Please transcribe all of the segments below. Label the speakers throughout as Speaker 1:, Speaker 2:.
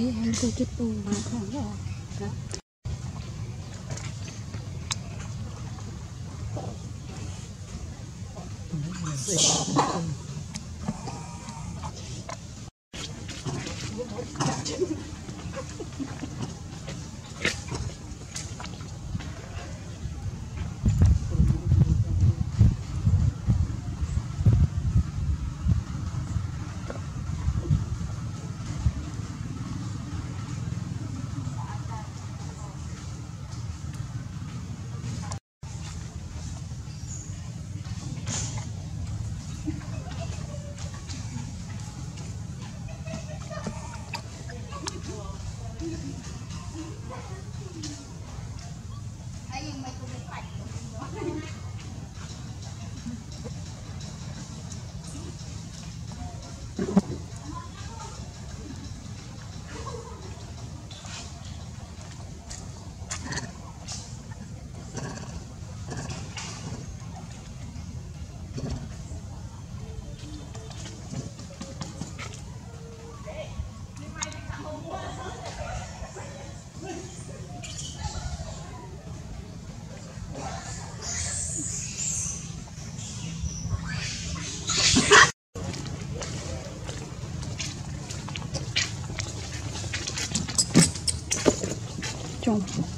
Speaker 1: Ê, em cô chết tù mà không rồi. Đó.
Speaker 2: out.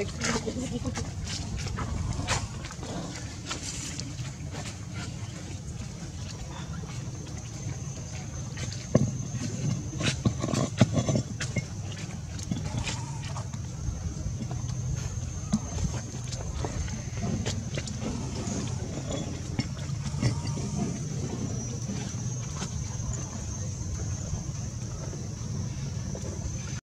Speaker 1: aqui.